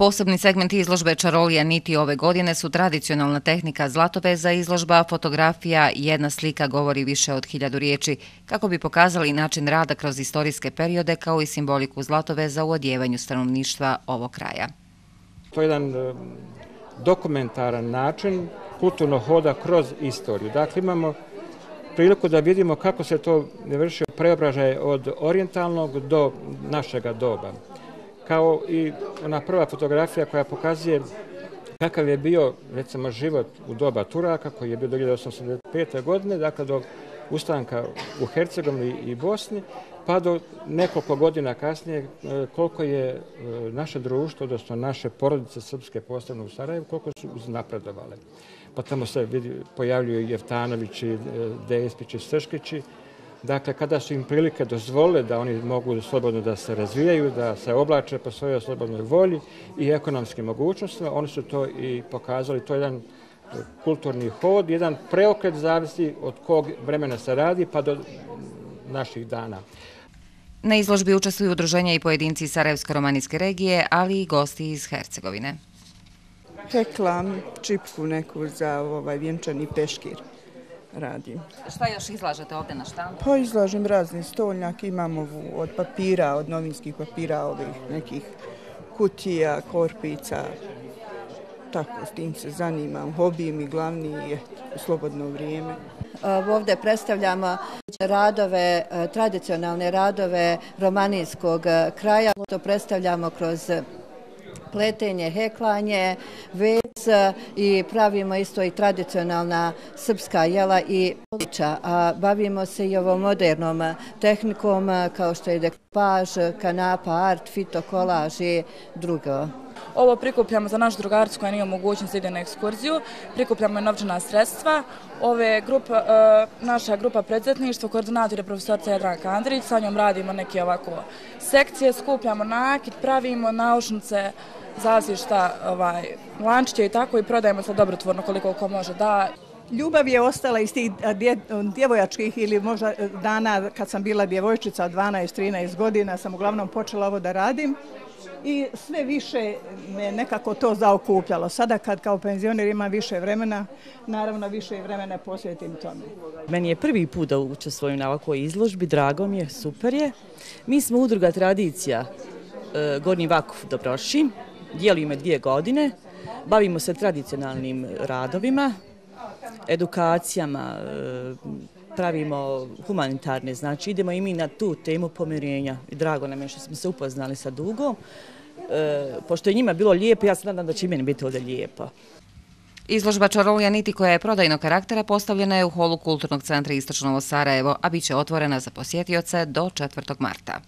Posebni segment izložbe Čarolija niti ove godine su tradicionalna tehnika zlatoveza izložba, fotografija jedna slika govori više od hiljadu riječi, kako bi pokazali način rada kroz istorijske periode kao i simboliku zlatoveza u odjevanju stanovništva ovog kraja. To je jedan e, dokumentaran način kulturno hoda kroz istoriju. Dakle, imamo priliku da vidimo kako se to vršio preobražaj od orijentalnog do našega doba kao i ona prva fotografija koja pokazuje kakav je bio, recimo, život u doba Turaka, koji je bio do 1985. godine, dakle, do ustanka u Hercegovini i Bosni, pa do nekoliko godina kasnije e, koliko je e, naše društvo, odnosno naše porodice srpske postavne u Sarajevu, koliko su napredovale. Pa tamo se vidi, pojavljuju Jeftanovići, e, Despići, Srškići, Dakle, kada su im prilike dozvole da oni mogu slobodno da se razvijaju, da se oblače po svojoj slobodnoj volji i ekonomskim mogućnostima, oni su to i pokazali. To je jedan kulturni hod, jedan preokret zavisi od kog vremena se radi pa do naših dana. Na izložbi učestvuju udruženja i pojedinci Sarajevsko-Romanijske regije, ali i gosti iz Hercegovine. Peklam čipku neku za ovaj vjenčani peškir radim. Šta još izlažete ovdje na štampu? Pa izlažem razni stolnjak, imamo od papira, od novinskih papira, ovih nekih kutija, korpica, tako s tim se zanimam, hobi mi glavni je u slobodno vrijeme. Ovdje predstavljamo radove, tradicionalne radove romanijskog kraja. To predstavljamo kroz pletenje, heklanje, E, i pravimo isto i tradicionalna srpska jela i poliča, A bavimo se i ovom modernom tehnikom e, kao što je dekupaž, kanapa, art, fitokolaž i drugo. Ovo prikupljamo za našu drugarcu koja nije mogućnost da ide na ekskurziju. Prikupljamo i novčana sredstva. Ove grupa, e, naša grupa predzetništva, koordinator je profesorca Jadranka Andrić, sa njom radimo neke ovako sekcije, skupljamo nakit, pravimo naučnice, zavisi šta, ovaj, lančiće i tako i prodajemo se dobrotvorno koliko ko može da. Ljubav je ostala iz tih djevojačkih ili možda e, dana kad sam bila djevojčica od 12-13 godina, sam uglavnom počela ovo da radim i sve više me nekako to zaokupljalo. Sada kad kao penzioner imam više vremena, naravno više vremena posvetim tome. Meni je prvi put da učestvujem na ovakvoj izložbi, drago mi je, super je. Mi smo udruga tradicija e, Gornji Vakuf Dobroši, dijelimo dvije godine, bavimo se tradicionalnim radovima, edukacijama, e, pravimo humanitarne, znači idemo i mi na tu temu pomirenja i drago nam je što smo se upoznali sa Dugo. E, pošto je njima bilo lijepo, ja se nadam da će i meni biti ovdje lijepo. Izložba Čarolija niti koja je prodajnog karaktera postavljena je u holu Kulturnog centra Istočnovo Sarajevo, a bit će otvorena za posjetioce do 4. marta.